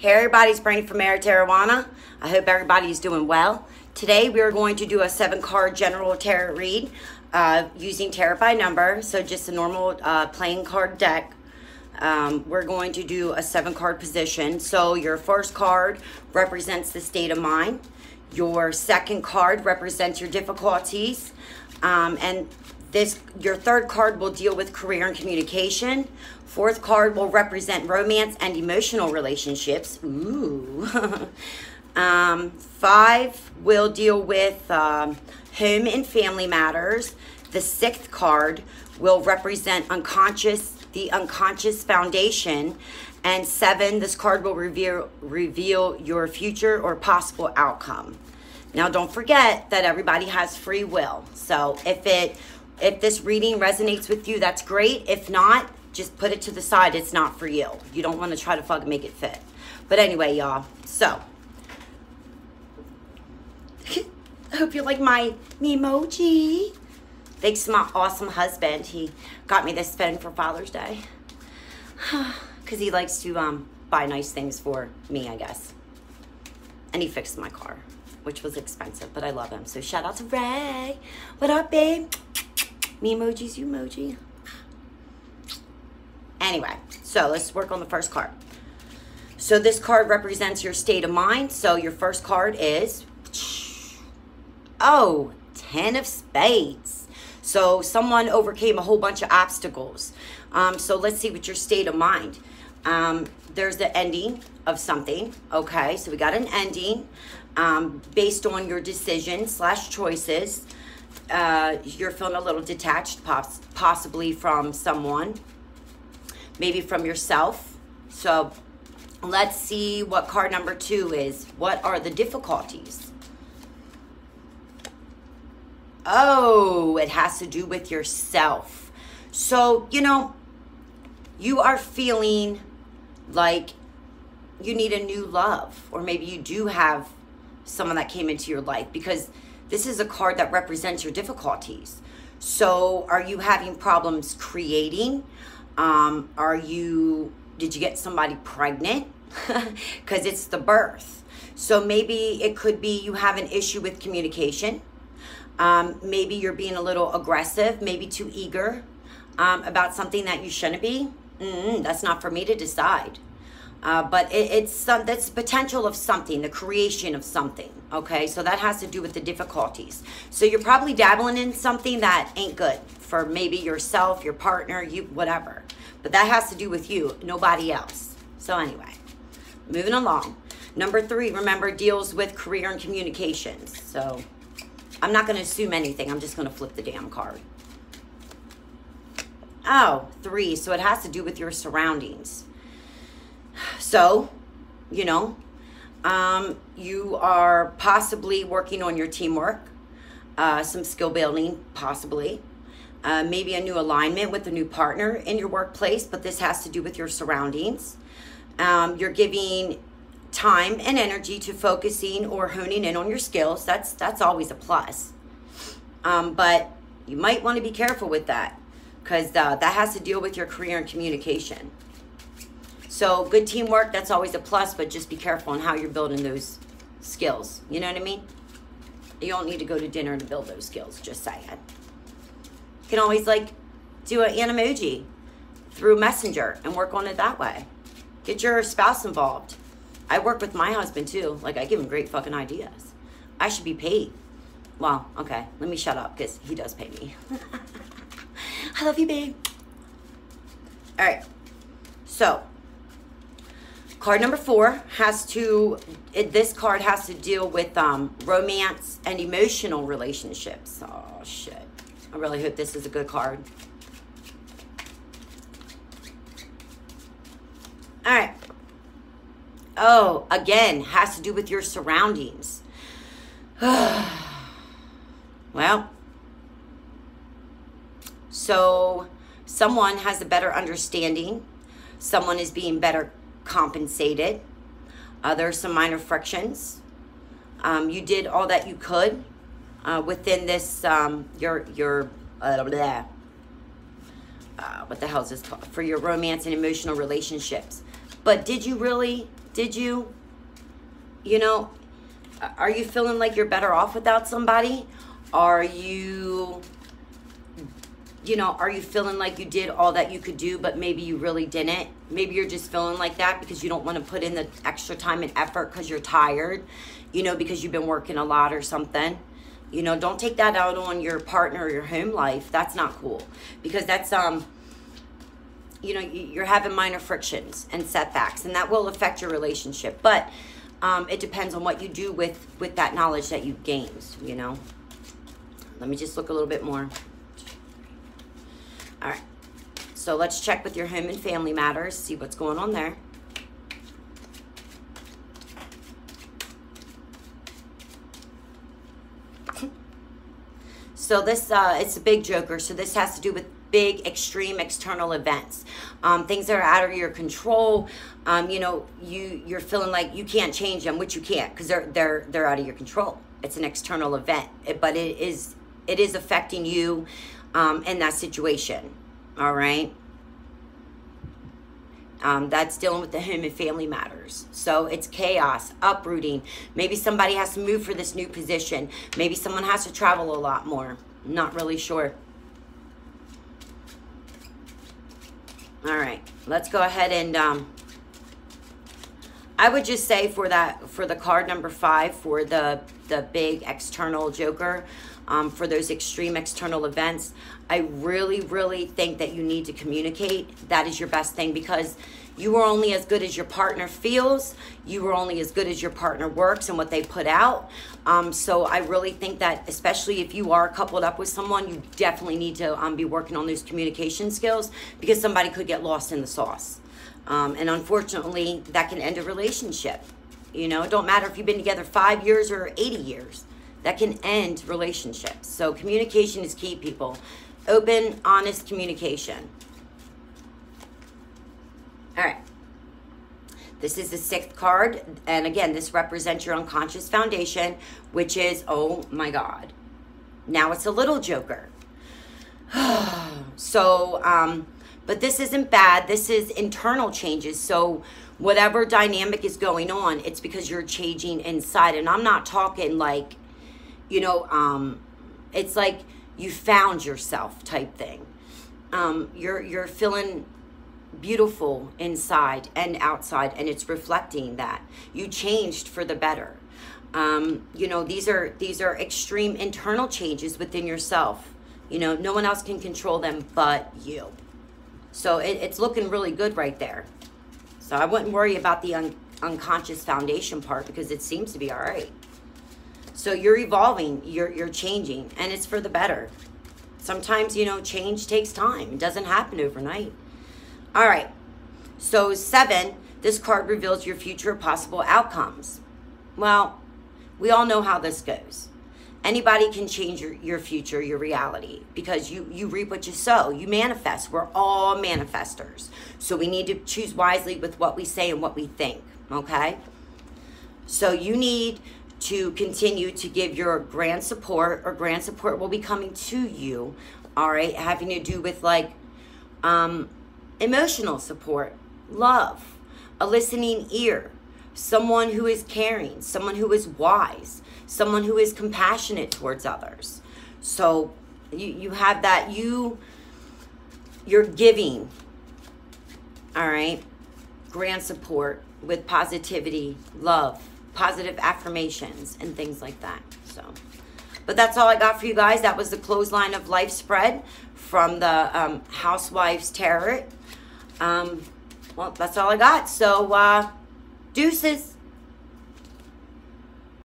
Hey everybody, it's Brandy from Tarot I hope everybody is doing well. Today we are going to do a seven card general tarot read uh, using tarot by number. So just a normal uh, playing card deck. Um, we're going to do a seven card position. So your first card represents the state of mind. Your second card represents your difficulties. Um, and this your third card will deal with career and communication. Fourth card will represent romance and emotional relationships. Ooh. um, five will deal with um, home and family matters. The sixth card will represent unconscious, the unconscious foundation. And seven, this card will reveal reveal your future or possible outcome. Now, don't forget that everybody has free will. So if it if this reading resonates with you, that's great. If not, just put it to the side. It's not for you. You don't want to try to fucking make it fit. But anyway, y'all. So, I hope you like my emoji. Thanks to my awesome husband. He got me this phone for Father's Day. Because he likes to um, buy nice things for me, I guess. And he fixed my car, which was expensive, but I love him. So shout out to Ray. What up, babe? Me emojis, you emoji. Anyway, so let's work on the first card. So this card represents your state of mind. So your first card is, oh, 10 of spades. So someone overcame a whole bunch of obstacles. Um, so let's see what your state of mind. Um, there's the ending of something. Okay, so we got an ending um, based on your decision slash choices uh, you're feeling a little detached, poss- possibly from someone, maybe from yourself. So let's see what card number two is. What are the difficulties? Oh, it has to do with yourself. So, you know, you are feeling like you need a new love, or maybe you do have someone that came into your life because this is a card that represents your difficulties. So, are you having problems creating? Um, are you, did you get somebody pregnant? Because it's the birth. So, maybe it could be you have an issue with communication. Um, maybe you're being a little aggressive, maybe too eager um, about something that you shouldn't be. Mm-hmm, that's not for me to decide. Uh, but it, it's some that's potential of something, the creation of something. Okay, so that has to do with the difficulties. So you're probably dabbling in something that ain't good for maybe yourself, your partner, you whatever. But that has to do with you, nobody else. So anyway, moving along. Number three, remember, deals with career and communications. So I'm not going to assume anything. I'm just going to flip the damn card. Oh, three. So it has to do with your surroundings. So, you know, um, you are possibly working on your teamwork, uh, some skill building, possibly. Uh, maybe a new alignment with a new partner in your workplace, but this has to do with your surroundings. Um, you're giving time and energy to focusing or honing in on your skills. That's that's always a plus. Um, but you might want to be careful with that because uh, that has to deal with your career and communication. So good teamwork, that's always a plus, but just be careful on how you're building those skills. You know what I mean? You don't need to go to dinner to build those skills, just saying. You can always like do an emoji through Messenger and work on it that way. Get your spouse involved. I work with my husband too. Like I give him great fucking ideas. I should be paid. Well, okay, let me shut up because he does pay me. I love you, babe. All right. So, Card number four has to, it, this card has to deal with um, romance and emotional relationships. Oh, shit. I really hope this is a good card. All right. Oh, again, has to do with your surroundings. well, so someone has a better understanding. Someone is being better compensated. Uh, there are some minor frictions. Um, you did all that you could uh, within this um, your your uh, blah, uh, what the hell is this called for your romance and emotional relationships. But did you really Did you? You know, are you feeling like you're better off without somebody? Are you you know, are you feeling like you did all that you could do, but maybe you really didn't? Maybe you're just feeling like that because you don't want to put in the extra time and effort because you're tired, you know, because you've been working a lot or something. You know, don't take that out on your partner or your home life. That's not cool because that's, um, you know, you're having minor frictions and setbacks, and that will affect your relationship. But um, it depends on what you do with with that knowledge that you've gained. You know. Let me just look a little bit more. All right. So let's check with your home and family matters, see what's going on there. So this, uh, it's a big joker. So this has to do with big extreme external events um, things that are out of your control um, you know you you're feeling like you can't change them which you can't because they're they're they're out of your control it's an external event but it is it is affecting you um, in that situation all right um, that's dealing with the home and family matters. So it's chaos, uprooting. Maybe somebody has to move for this new position. Maybe someone has to travel a lot more. Not really sure. All right, let's go ahead and um, I would just say for that for the card number five for the the big external joker um, for those extreme external events. I really, really think that you need to communicate. That is your best thing because you are only as good as your partner feels. You are only as good as your partner works and what they put out. Um, so I really think that, especially if you are coupled up with someone, you definitely need to um, be working on those communication skills because somebody could get lost in the sauce. Um, and unfortunately, that can end a relationship. You know, it don't matter if you've been together five years or 80 years. That can end relationships. So communication is key, people. Open, honest communication. All right. This is the sixth card. And again, this represents your unconscious foundation, which is, oh my God. Now it's a little joker. so, um, but this isn't bad. This is internal changes. So, whatever dynamic is going on, it's because you're changing inside. And I'm not talking like, you know, um, it's like you found yourself type thing. Um, you're you're feeling beautiful inside and outside and it's reflecting that. You changed for the better. Um, you know these are these are extreme internal changes within yourself. You know no one else can control them but you. So it, it's looking really good right there. So i wouldn't worry about the un- unconscious foundation part because it seems to be all right so you're evolving you're you're changing and it's for the better sometimes you know change takes time it doesn't happen overnight all right. So, seven, this card reveals your future possible outcomes. Well, we all know how this goes. Anybody can change your, your future, your reality, because you, you reap what you sow. You manifest. We're all manifestors. So we need to choose wisely with what we say and what we think, okay? So you need to continue to give your grand support, or grand support will be coming to you, all right, having to do with like um, emotional support, love, a listening ear, someone who is caring, someone who is wise, someone who is compassionate towards others. So you, you have that, you, you're giving, all right, grand support with positivity, love, positive affirmations, and things like that. So, but that's all I got for you guys. That was the clothesline of life spread from the um, Housewives Tarot. Um, well, that's all I got. So, uh, deuces.